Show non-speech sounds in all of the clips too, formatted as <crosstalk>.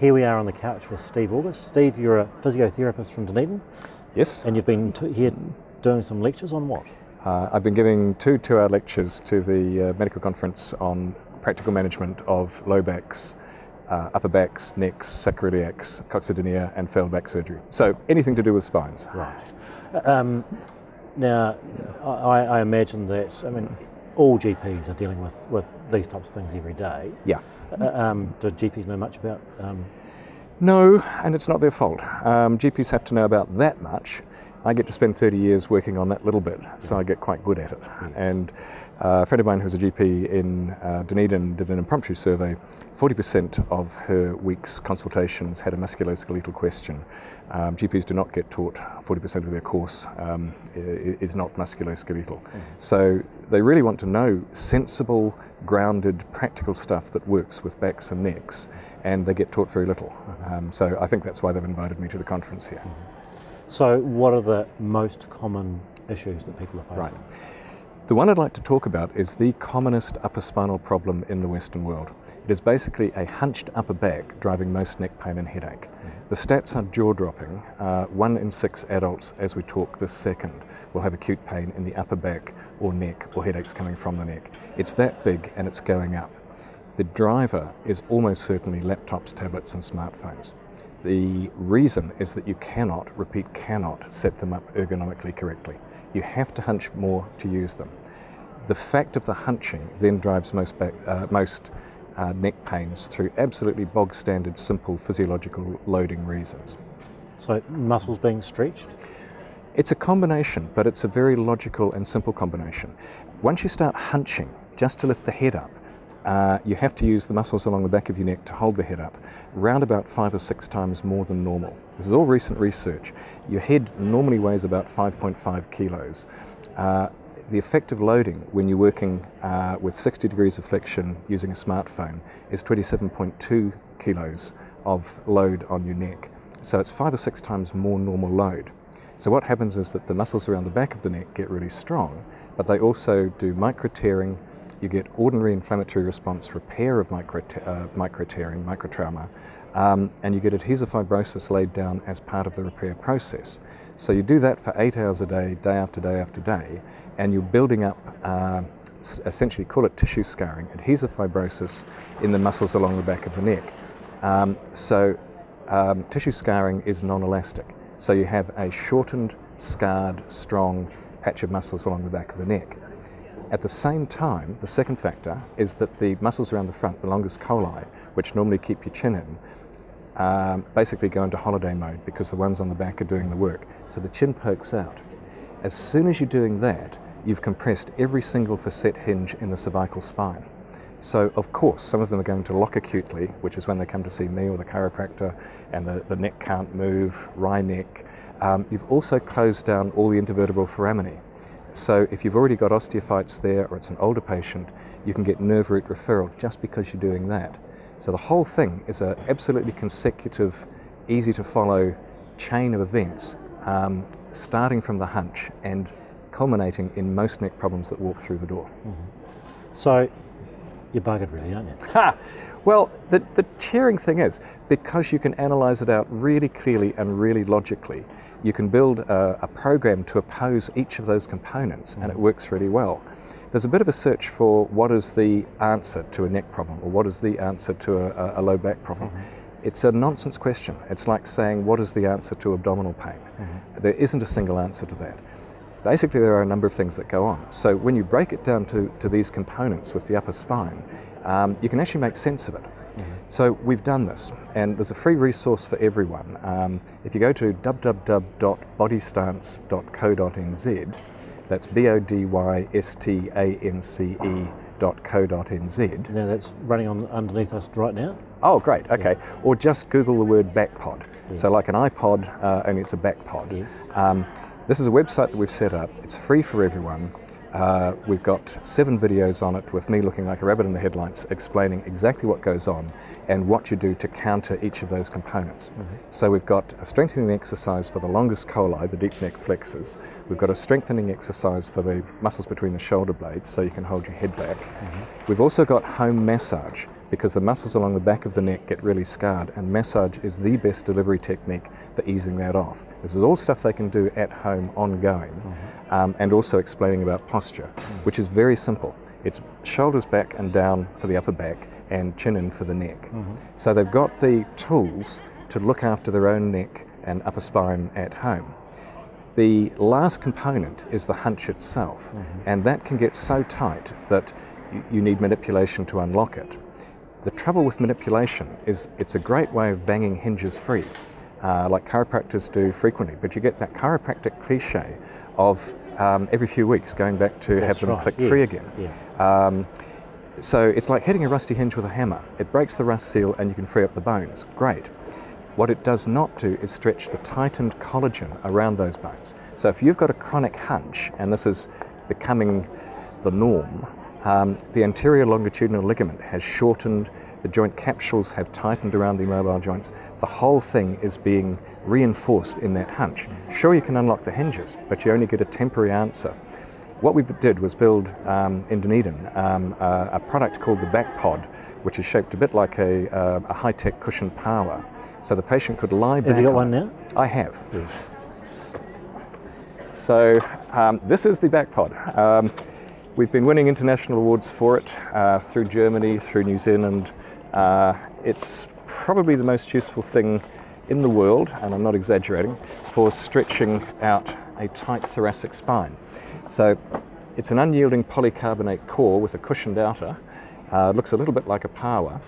Here we are on the couch with Steve August. Steve, you're a physiotherapist from Dunedin, Yes, and you've been here doing some lectures on what? uh, I've been giving two two-hour lectures to the uh, medical conference on practical management of low backs, uh, upper backs, necks, sacroiliacs, coccydynia, and failed back surgery. So anything to do with spines. Right. Um, now, I, I imagine that, I mean, all GPs are dealing with, with these types of things every day. Yeah. Uh, um, do GPs know much about? Um, No, and it's not their fault. Um, GPs have to know about that much. I get to spend 30 years working on that little bit, so I get quite good at it. And uh, a friend of mine who's a GP in uh, Dunedin did an impromptu survey. 40% of her week's consultations had a musculoskeletal question. Um, GPs do not get taught 40% of their course um, is not musculoskeletal. So they really want to know sensible, grounded, practical stuff that works with backs and necks, and they get taught very little. Um, so I think that's why they've invited me to the conference here. So, what are the most common issues that people are facing? Right. The one I'd like to talk about is the commonest upper spinal problem in the Western world. It is basically a hunched upper back driving most neck pain and headache. The stats are jaw dropping. Uh, one in six adults, as we talk this second, will have acute pain in the upper back or neck or headaches coming from the neck. It's that big and it's going up. The driver is almost certainly laptops, tablets, and smartphones. The reason is that you cannot, repeat, cannot set them up ergonomically correctly. You have to hunch more to use them. The fact of the hunching then drives most, back, uh, most uh, neck pains through absolutely bog standard, simple physiological loading reasons. So, muscles being stretched? It's a combination, but it's a very logical and simple combination. Once you start hunching, just to lift the head up, uh, you have to use the muscles along the back of your neck to hold the head up, round about five or six times more than normal. This is all recent research. Your head normally weighs about 5.5 kilos. Uh, the of loading when you're working uh, with 60 degrees of flexion using a smartphone is 27.2 kilos of load on your neck. So it's five or six times more normal load. So what happens is that the muscles around the back of the neck get really strong, but they also do micro tearing. You get ordinary inflammatory response, repair of micro, uh, micro tearing, micro trauma, um, and you get adhesive fibrosis laid down as part of the repair process. So you do that for eight hours a day, day after day after day, and you're building up, uh, essentially call it tissue scarring, adhesive fibrosis in the muscles along the back of the neck. Um, so um, tissue scarring is non-elastic. So you have a shortened, scarred, strong patch of muscles along the back of the neck. At the same time, the second factor is that the muscles around the front, the longus colli, which normally keep your chin in, um, basically go into holiday mode because the ones on the back are doing the work. So the chin pokes out. As soon as you're doing that, you've compressed every single facet hinge in the cervical spine. So, of course, some of them are going to lock acutely, which is when they come to see me or the chiropractor, and the, the neck can't move, wry neck. Um, you've also closed down all the intervertebral foraminae. So, if you've already got osteophytes there or it's an older patient, you can get nerve root referral just because you're doing that. So, the whole thing is an absolutely consecutive, easy to follow chain of events, um, starting from the hunch and culminating in most neck problems that walk through the door. So, you're buggered, really, aren't you? Ha! <laughs> <laughs> Well, the, the cheering thing is because you can analyze it out really clearly and really logically, you can build a, a program to oppose each of those components and it mm. works really well. There's a bit of a search for what is the answer to a neck problem or what is the answer to a, a, a low back problem. Mm-hmm. It's a nonsense question. It's like saying, what is the answer to abdominal pain? Mm-hmm. There isn't a single answer to that. Basically, there are a number of things that go on. So, when you break it down to, to these components with the upper spine, um, you can actually make sense of it. So, we've done this, and there's a free resource for everyone. Um, if you go to www.bodystance.co.nz, that's B O D Y S T A N C E dot co. Now, that's running on underneath us right now. Oh, great. Okay. Or just Google the word backpod. So, like an iPod, uh, only it's a backpod. Yes. Um, this is a website that we've set up. It's free for everyone. Uh, we've got seven videos on it with me looking like a rabbit in the headlights, explaining exactly what goes on and what you do to counter each of those components. So we've got a strengthening exercise for the longus colli, the deep neck flexors. We've got a strengthening exercise for the muscles between the shoulder blades, so you can hold your head back. We've also got home massage because the muscles along the back of the neck get really scarred, and massage is the best delivery technique for easing that off. This is all stuff they can do at home ongoing, mm-hmm. Um, and also explaining about posture, which is very simple. It's shoulders back and down for the upper back, and chin in for the neck. Mm-hmm. So they've got the tools to look after their own neck and upper spine at home. The last component is the hunch itself, mm-hmm. and that can get so tight that you need manipulation to unlock it. The trouble with manipulation is it's a great way of banging hinges free, uh, like chiropractors do frequently, but you get that chiropractic cliche of um, every few weeks going back to That's have them right, click yes, free again. Yeah. Um, so it's like hitting a rusty hinge with a hammer. It breaks the rust seal and you can free up the bones. Great. What it does not do is stretch the tightened collagen around those bones. So if you've got a chronic hunch, and this is becoming the norm, um, the anterior longitudinal ligament has shortened, the joint capsules have tightened around the immobile joints. The whole thing is being reinforced in that hunch. Sure, you can unlock the hinges, but you only get a temporary answer. What we did was build um, in Dunedin um, a, a, product called the Back Pod, which is shaped a bit like a, uh, a high-tech cushion power. So the patient could lie back. Have you got on one now? I have. Yes. So um, this is the Back Pod. We've been winning international awards for it uh, through Germany, through New Zealand. Uh, it's probably the most useful thing in the world, and I'm not exaggerating, for stretching out a tight thoracic spine. So it's an unyielding polycarbonate core with a cushioned outer. Uh, looks a little bit like a power.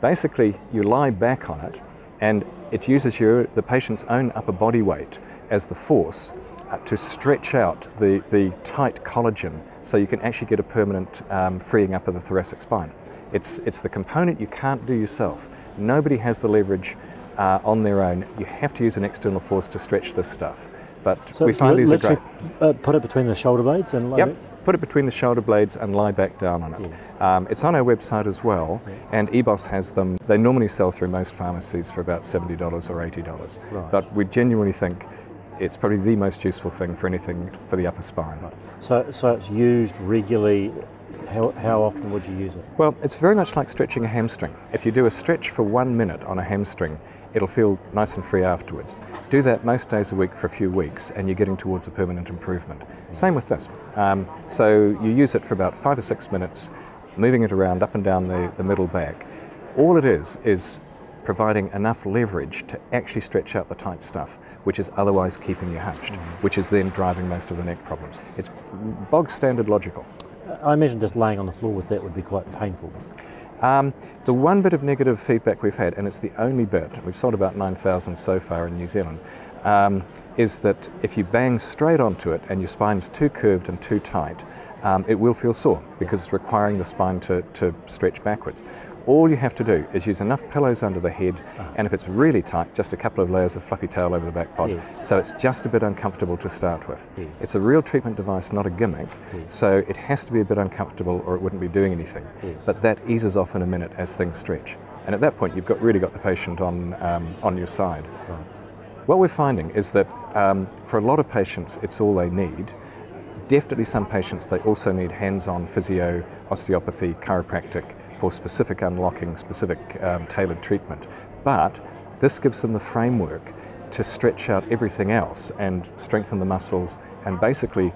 Basically, you lie back on it, and it uses your, the patient's own upper body weight as the force uh, to stretch out the, the tight collagen so you can actually get a permanent um, freeing up of the thoracic spine. It's, it's the component you can't do yourself. Nobody has the leverage uh, on their own. You have to use an external force to stretch this stuff. But so we find these are great. Uh, put it between the shoulder blades and yep. Put it between the shoulder blades and lie back down on it. Yes. Um, it's on our website as well, yeah. and EBOS has them. They normally sell through most pharmacies for about $70 or $80. Right. But we genuinely think it's probably the most useful thing for anything for the upper spine. Right. So, so it's used regularly. How, how often would you use it? Well, it's very much like stretching a hamstring. If you do a stretch for one minute on a hamstring, it'll feel nice and free afterwards. Do that most days a week for a few weeks and you're getting towards a permanent improvement. Same with this. Um, so you use it for about five or six minutes, moving it around up and down the, the middle back. All it is is providing enough leverage to actually stretch out the tight stuff, which is otherwise keeping you hunched, mm-hmm. which is then driving most of the neck problems. It's bog standard logical. I imagine just laying on the floor with that would be quite painful. Um, the one bit of negative feedback we've had, and it's the only bit, we've sold about 9,000 so far in New Zealand, um, is that if you bang straight onto it and your spine's too curved and too tight, um, it will feel sore because it's requiring the spine to, to stretch backwards. All you have to do is use enough pillows under the head, uh-huh. and if it's really tight, just a couple of layers of fluffy towel over the back pod. Yes. So it's just a bit uncomfortable to start with. Yes. It's a real treatment device, not a gimmick. Yes. So it has to be a bit uncomfortable or it wouldn't be doing anything. But that eases off in a minute as things stretch. And at that point, you've got really got the patient on, um, on your side. Right. What we're finding is that um, for a lot of patients, it's all they need. Definitely some patients, they also need hands-on physio, osteopathy, chiropractic, for specific unlocking, specific um, tailored treatment. But this gives them the framework to stretch out everything else and strengthen the muscles and basically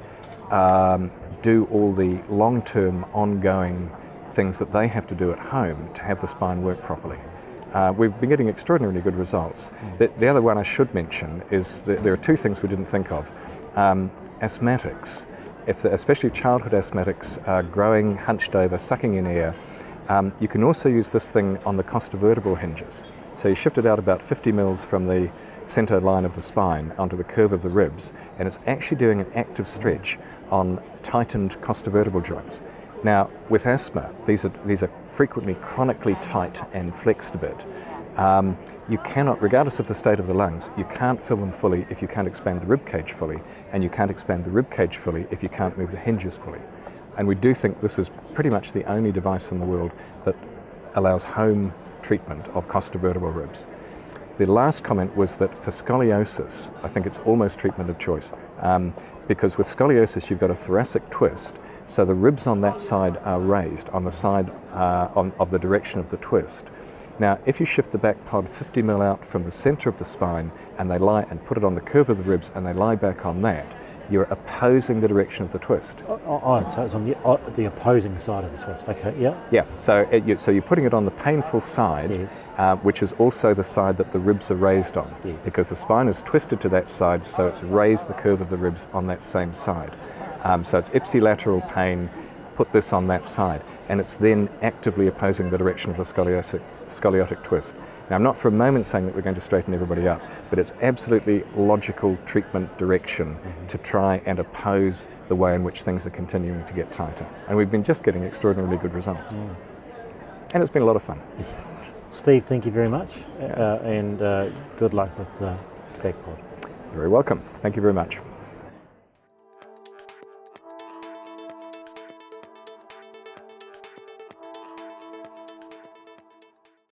um, do all the long term, ongoing things that they have to do at home to have the spine work properly. Uh, we've been getting extraordinarily good results. Mm. The, the, other one I should mention is that there are two things we didn't think of. Um, asthmatics, if especially childhood asthmatics, are growing, hunched over, sucking in air, um, you can also use this thing on the costovertebral hinges. So you shift it out about 50 mils from the center line of the spine onto the curve of the ribs, and it's actually doing an active stretch on tightened costovertebral joints. Now, with asthma, these are, these are frequently chronically tight and flexed a bit. Um, you cannot, regardless of the state of the lungs, you can't fill them fully if you can't expand the rib cage fully, and you can't expand the rib cage fully if you can't move the hinges fully. And we do think this is pretty much the only device in the world that allows home treatment of costovertebral ribs. The last comment was that for scoliosis, I think it's almost treatment of choice. Um, because with scoliosis, you've got a thoracic twist, So the ribs on that side are raised on the side uh, on, of the direction of the twist. Now, if you shift the back pod 50 mil out from the center of the spine and they lie and put it on the curve of the ribs and they lie back on that, you're opposing the direction of the twist. Oh, oh, oh, so it's on the uh, the opposing side of the twist. Okay, yeah. Yeah, so it, you, so you're putting it on the painful side, Yes. uh, which is also the side that the ribs are raised on, Yes. because the spine is twisted to that side, so it's raised the curve of the ribs on that same side. Um, so it's ipsilateral pain. Put this on that side, and it's then actively opposing the direction of the scoliotic, scoliotic twist. Now, I'm not for a moment saying that we're going to straighten everybody up, but it's absolutely logical treatment direction to try and oppose the way in which things are continuing to get tighter. And we've been just getting extraordinarily good results. And it's been a lot of fun. <laughs> Steve, thank you very much, uh, and uh, good luck with the back pod. You're very welcome. Thank you very much.